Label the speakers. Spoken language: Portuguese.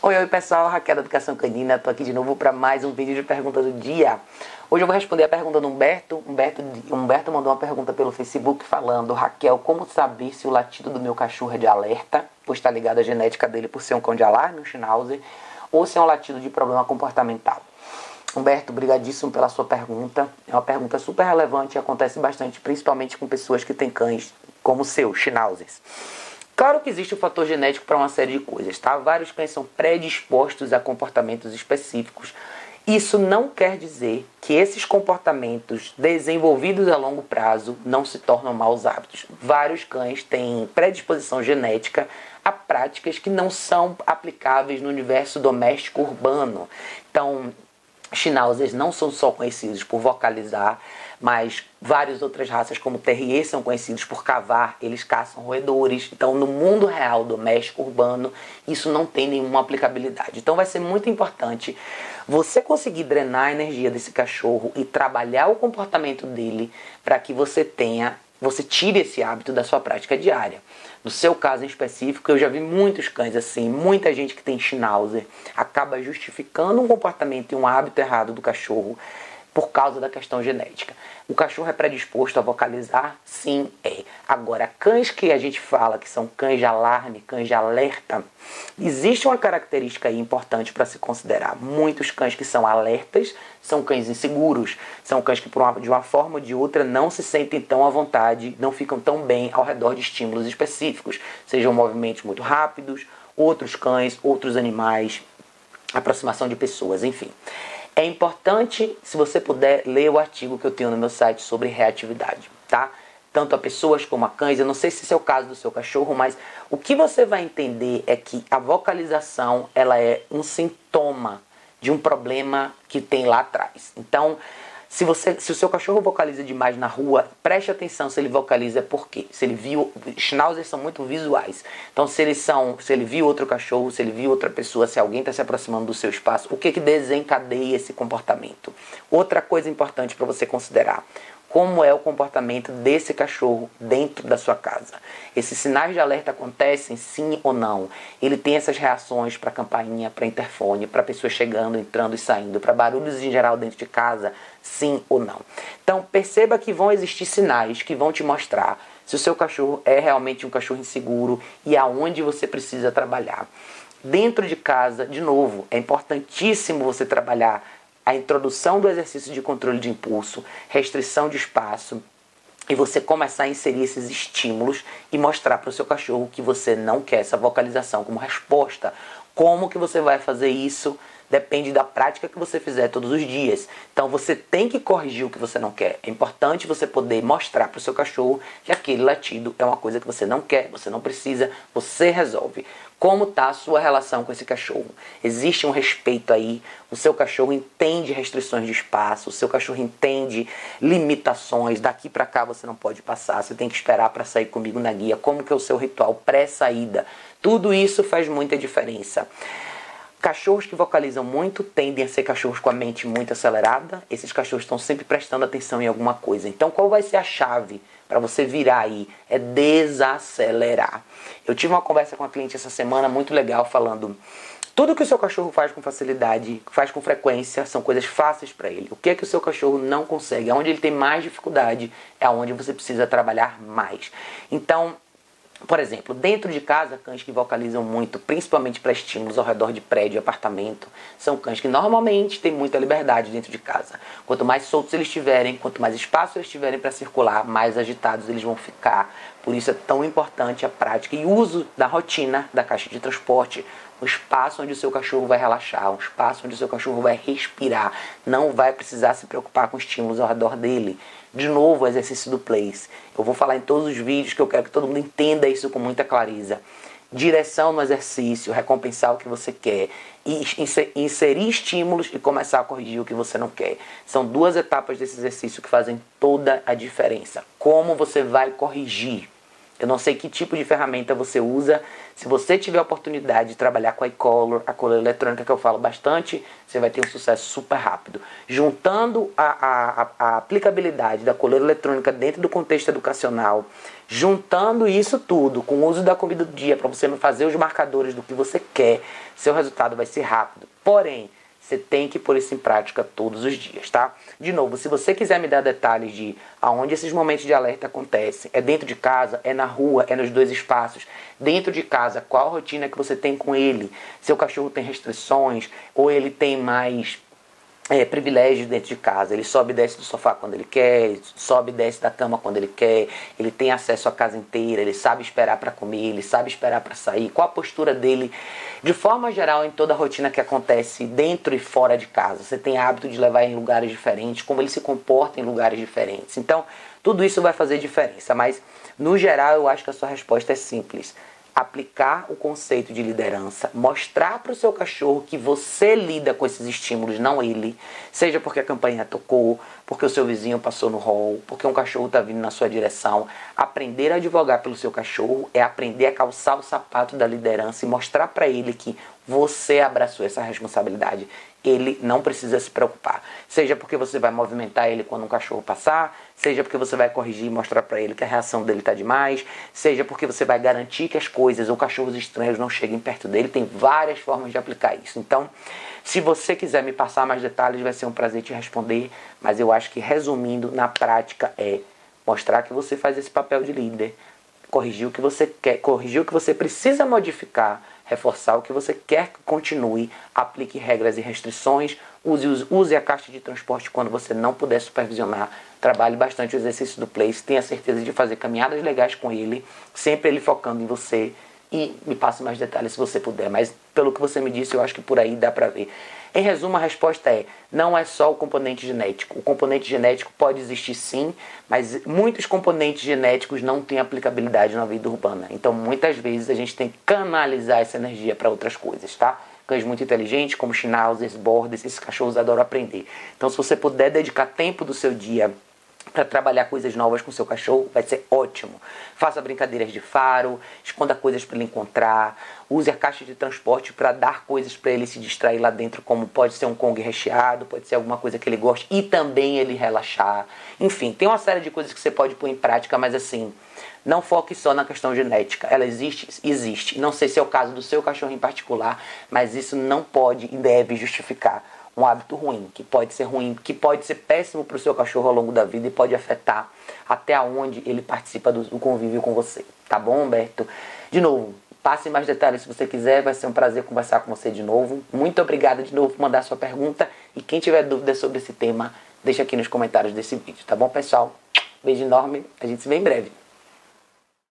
Speaker 1: Oi, oi pessoal, Raquel da Educação Canina, estou aqui de novo para mais um vídeo de pergunta do dia. Hoje eu vou responder a pergunta do Humberto. Humberto. Humberto mandou uma pergunta pelo Facebook falando, Raquel, como saber se o latido do meu cachorro é de alerta, pois está ligado à genética dele por ser um cão de alarme, um Schnauzer, ou se é um latido de problema comportamental. Humberto, brigadíssimo pela sua pergunta. É uma pergunta super relevante e acontece bastante, principalmente com pessoas que têm cães como o seu, Schnauzers. Claro que existe o fator genético para uma série de coisas, tá? Vários cães são predispostos a comportamentos específicos. Isso não quer dizer que esses comportamentos desenvolvidos a longo prazo não se tornam maus hábitos. Vários cães têm predisposição genética a práticas que não são aplicáveis no universo doméstico urbano. Então, Schnauzers não são só conhecidos por vocalizar, mas várias outras raças, como Terrier, são conhecidos por cavar, eles caçam roedores. Então, no mundo real, doméstico, urbano, isso não tem nenhuma aplicabilidade. Então, vai ser muito importante você conseguir drenar a energia desse cachorro e trabalhar o comportamento dele para que você tenha, você tire esse hábito da sua prática diária. No seu caso em específico, eu já vi muitos cães assim, muita gente que tem Schnauzer acaba justificando um comportamento e um hábito errado do cachorro por causa da questão genética. O cachorro é predisposto a vocalizar? Sim, é. Agora, cães que a gente fala que são cães de alarme, cães de alerta, existe uma característica aí importante para se considerar. Muitos cães que são alertas são cães inseguros, são cães que, uma, de uma forma ou de outra, não se sentem tão à vontade, não ficam tão bem ao redor de estímulos específicos, sejam movimentos muito rápidos, outros cães, outros animais, aproximação de pessoas, enfim. É importante, se você puder, ler o artigo que eu tenho no meu site sobre reatividade, tá? Tanto a pessoas como a cães. Eu não sei se esse é o caso do seu cachorro, mas o que você vai entender é que a vocalização ela é um sintoma de um problema que tem lá atrás. Então, se, você, se o seu cachorro vocaliza demais na rua, preste atenção se ele vocaliza por quê. Se ele viu. Schnauzers são muito visuais. Então, se eles são. Se ele viu outro cachorro, se ele viu outra pessoa, se alguém está se aproximando do seu espaço, o que, que desencadeia esse comportamento? Outra coisa importante para você considerar como é o comportamento desse cachorro dentro da sua casa. Esses sinais de alerta acontecem sim ou não? Ele tem essas reações para campainha, para interfone, para pessoas chegando, entrando e saindo, para barulhos em geral dentro de casa, sim ou não? Então perceba que vão existir sinais que vão te mostrar se o seu cachorro é realmente um cachorro inseguro e aonde você precisa trabalhar. Dentro de casa, de novo, é importantíssimo você trabalhar a introdução do exercício de controle de impulso, restrição de espaço, e você começar a inserir esses estímulos e mostrar para o seu cachorro que você não quer essa vocalização como resposta. Como que você vai fazer isso? Depende da prática que você fizer todos os dias. Então você tem que corrigir o que você não quer. É importante você poder mostrar para o seu cachorro que aquele latido é uma coisa que você não quer, você não precisa, você resolve. Como está a sua relação com esse cachorro? Existe um respeito aí? O seu cachorro entende restrições de espaço, o seu cachorro entende limitações, daqui para cá você não pode passar, você tem que esperar para sair comigo na guia. Como que é o seu ritual pré-saída? Tudo isso faz muita diferença. Cachorros que vocalizam muito tendem a ser cachorros com a mente muito acelerada. Esses cachorros estão sempre prestando atenção em alguma coisa. Então, qual vai ser a chave para você virar aí? É desacelerar. Eu tive uma conversa com uma cliente essa semana muito legal falando tudo que o seu cachorro faz com facilidade, faz com frequência, são coisas fáceis para ele. O que é que o seu cachorro não consegue? Onde ele tem mais dificuldade é onde você precisa trabalhar mais. Então, por exemplo, dentro de casa, cães que vocalizam muito, principalmente para estímulos ao redor de prédio e apartamento, são cães que normalmente têm muita liberdade dentro de casa. Quanto mais soltos eles tiverem, quanto mais espaço eles tiverem para circular, mais agitados eles vão ficar. Por isso é tão importante a prática e uso da rotina da caixa de transporte, um espaço onde o seu cachorro vai relaxar, um espaço onde o seu cachorro vai respirar, não vai precisar se preocupar com estímulos ao redor dele. De novo, o exercício do place. Eu vou falar em todos os vídeos que eu quero que todo mundo entenda isso com muita clareza. Direção no exercício, recompensar o que você quer, e inserir estímulos e começar a corrigir o que você não quer. São duas etapas desse exercício que fazem toda a diferença. Como você vai corrigir? Eu não sei que tipo de ferramenta você usa. Se você tiver a oportunidade de trabalhar com a iColor, a cola eletrônica que eu falo bastante, você vai ter um sucesso super rápido. Juntando a, a, a aplicabilidade da coleira eletrônica dentro do contexto educacional, juntando isso tudo com o uso da comida do dia para você fazer os marcadores do que você quer, seu resultado vai ser rápido. Porém, você tem que pôr isso em prática todos os dias, tá? De novo, se você quiser me dar detalhes de aonde esses momentos de alerta acontecem, é dentro de casa, é na rua, é nos dois espaços. Dentro de casa, qual a rotina que você tem com ele? Seu cachorro tem restrições ou ele tem mais é, privilégios dentro de casa. Ele sobe e desce do sofá quando ele quer, sobe e desce da cama quando ele quer, ele tem acesso à casa inteira, ele sabe esperar para comer, ele sabe esperar para sair. Qual a postura dele, de forma geral, em toda a rotina que acontece dentro e fora de casa? Você tem hábito de levar em lugares diferentes, como ele se comporta em lugares diferentes. Então, tudo isso vai fazer diferença, mas no geral eu acho que a sua resposta é simples aplicar o conceito de liderança, mostrar para o seu cachorro que você lida com esses estímulos, não ele, seja porque a campanha tocou, porque o seu vizinho passou no hall, porque um cachorro está vindo na sua direção. Aprender a advogar pelo seu cachorro é aprender a calçar o sapato da liderança e mostrar para ele que você abraçou essa responsabilidade ele não precisa se preocupar. Seja porque você vai movimentar ele quando um cachorro passar, seja porque você vai corrigir e mostrar para ele que a reação dele está demais, seja porque você vai garantir que as coisas ou cachorros estranhos não cheguem perto dele. Tem várias formas de aplicar isso. Então, se você quiser me passar mais detalhes, vai ser um prazer te responder. Mas eu acho que resumindo, na prática é mostrar que você faz esse papel de líder, corrigir o que você quer, corrigir o que você precisa modificar reforçar o que você quer que continue, aplique regras e restrições, use, use a caixa de transporte quando você não puder supervisionar, trabalhe bastante o exercício do place, tenha certeza de fazer caminhadas legais com ele, sempre ele focando em você e me passe mais detalhes se você puder, mas pelo que você me disse, eu acho que por aí dá para ver. Em resumo, a resposta é: não é só o componente genético. O componente genético pode existir sim, mas muitos componentes genéticos não têm aplicabilidade na vida urbana. Então, muitas vezes a gente tem que canalizar essa energia para outras coisas, tá? Cães muito inteligentes, como schnauzers, borders, esses cachorros adoram aprender. Então, se você puder dedicar tempo do seu dia para trabalhar coisas novas com seu cachorro, vai ser ótimo. Faça brincadeiras de faro, esconda coisas para ele encontrar, use a caixa de transporte para dar coisas para ele se distrair lá dentro, como pode ser um Kong recheado, pode ser alguma coisa que ele goste e também ele relaxar. Enfim, tem uma série de coisas que você pode pôr em prática, mas assim, não foque só na questão genética. Ela existe? Existe. Não sei se é o caso do seu cachorro em particular, mas isso não pode e deve justificar um hábito ruim, que pode ser ruim, que pode ser péssimo para o seu cachorro ao longo da vida e pode afetar até onde ele participa do, do convívio com você. Tá bom, Humberto? De novo, passe mais detalhes se você quiser, vai ser um prazer conversar com você de novo. Muito obrigada de novo por mandar sua pergunta e quem tiver dúvidas sobre esse tema, deixa aqui nos comentários desse vídeo, tá bom, pessoal? Beijo enorme, a gente se vê em breve.